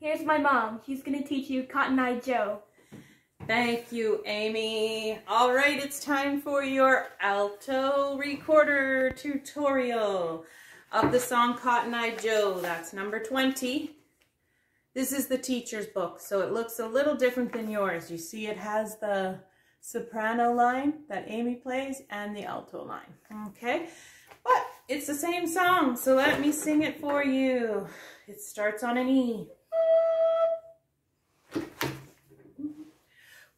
Here's my mom. She's going to teach you Cotton Eye Joe. Thank you, Amy. All right, it's time for your alto recorder tutorial of the song Cotton Eye Joe. That's number 20. This is the teacher's book, so it looks a little different than yours. You see it has the soprano line that Amy plays and the alto line, okay? But it's the same song, so let me sing it for you. It starts on an E.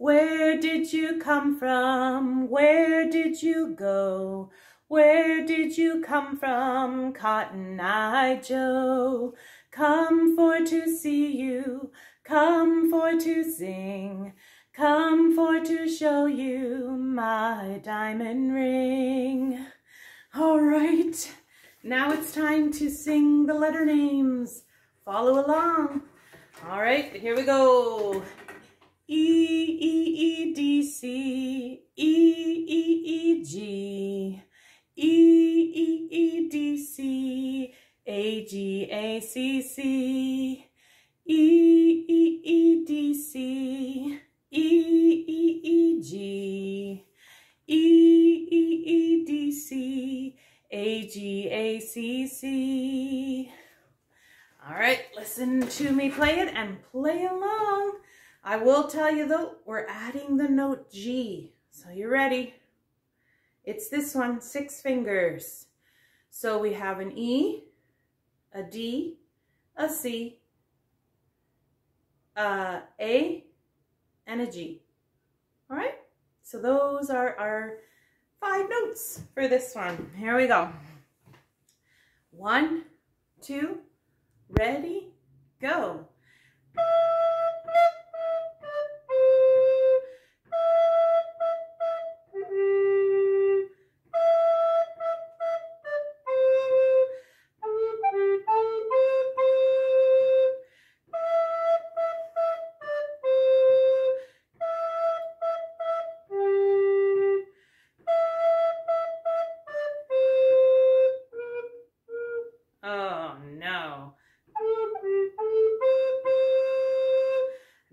Where did you come from? Where did you go? Where did you come from, Cotton Eye Joe? Come for to see you, come for to sing, come for to show you my diamond ring. All right, now it's time to sing the letter names. Follow along. All right, here we go. E, E, E, D, C, E, E, E, G, E, E, E, D, C, A, G, A, C, C, E, E, E, D, C, E, E, E, G, E, E, E, D, C, A, G, A, C, C. All right, listen to me play it and play along. I will tell you though, we're adding the note G. So you're ready? It's this one, six fingers. So we have an E, a D, a C, a A, and a G. All right? So those are our five notes for this one. Here we go. One, two, ready, go.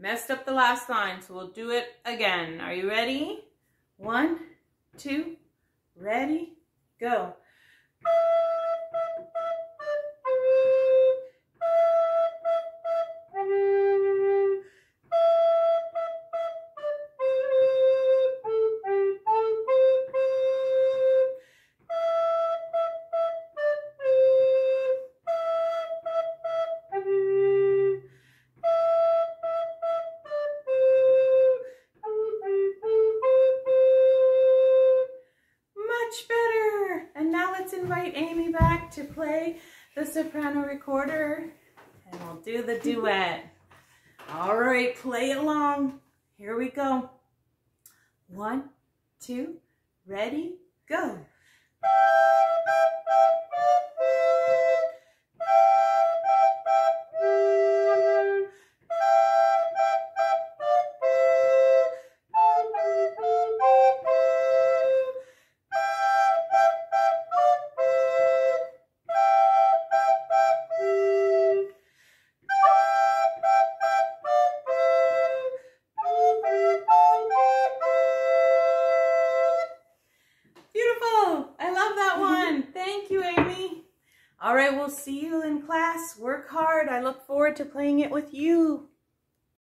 Messed up the last line, so we'll do it again. Are you ready? One, two, ready, go. Invite Amy back to play the soprano recorder and we'll do the duet. All right, play along. Here we go. One, two, ready, go. All right, we'll see you in class. Work hard. I look forward to playing it with you.